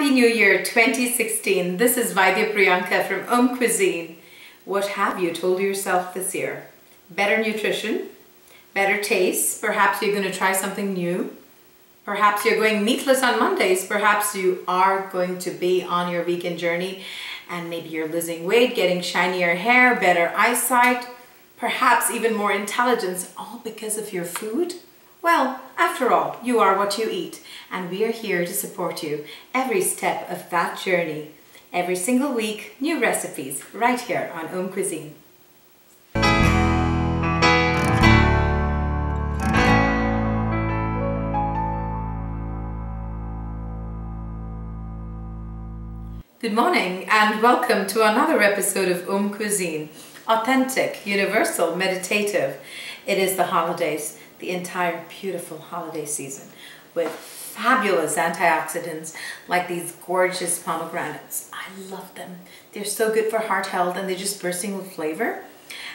Happy New Year 2016. This is Vaidya Priyanka from AUM Cuisine. What have you told yourself this year? Better nutrition, better taste, perhaps you're going to try something new. Perhaps you're going meatless on Mondays, perhaps you are going to be on your vegan journey and maybe you're losing weight, getting shinier hair, better eyesight, perhaps even more intelligence, all because of your food. Well, after all, you are what you eat, and we are here to support you every step of that journey. Every single week, new recipes right here on AUM Cuisine. Good morning and welcome to another episode of AUM Cuisine. Authentic, universal, meditative. It is the holidays the entire beautiful holiday season with fabulous antioxidants like these gorgeous pomegranates. I love them. They're so good for heart health and they're just bursting with flavor.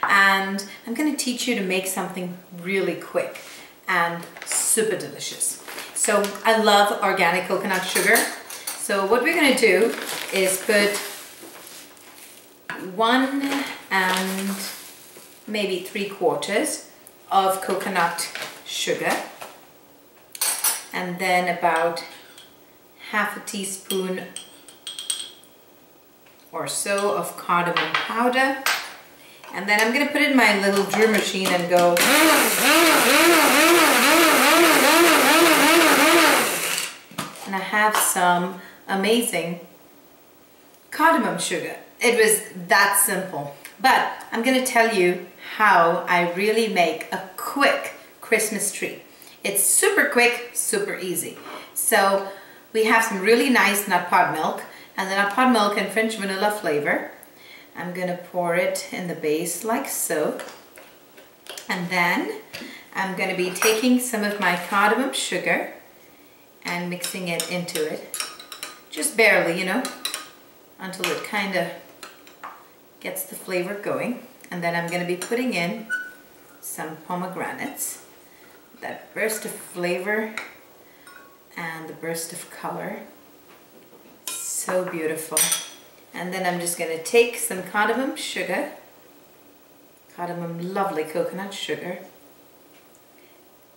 And I'm going to teach you to make something really quick and super delicious. So I love organic coconut sugar. So what we're going to do is put one and maybe three quarters of coconut sugar. And then about half a teaspoon or so of cardamom powder. And then I'm gonna put it in my little drill machine and go. And I have some amazing cardamom sugar. It was that simple but I'm gonna tell you how I really make a quick Christmas tree. It's super quick, super easy. So we have some really nice nut pod milk and the nut pod milk and French vanilla flavor. I'm gonna pour it in the base like so. And then I'm gonna be taking some of my cardamom sugar and mixing it into it. Just barely, you know, until it kind of gets the flavor going. And then I'm going to be putting in some pomegranates. That burst of flavor and the burst of color. So beautiful. And then I'm just going to take some cardamom sugar, cardamom lovely coconut sugar,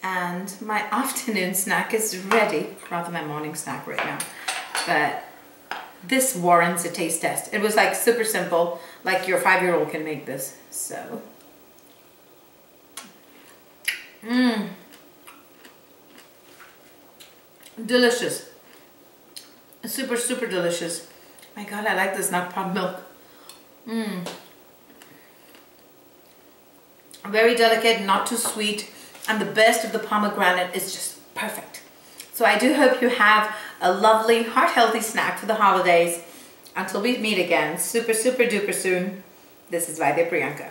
and my afternoon snack is ready, rather my morning snack right now. But this warrants a taste test. It was like super simple, like your five-year-old can make this. So, mmm, delicious. Super, super delicious. My God, I like this nut pod milk. Mmm. Very delicate, not too sweet, and the best of the pomegranate is just perfect. So I do hope you have a lovely, heart-healthy snack for the holidays. Until we meet again, super, super duper soon, this is Vaidya Priyanka.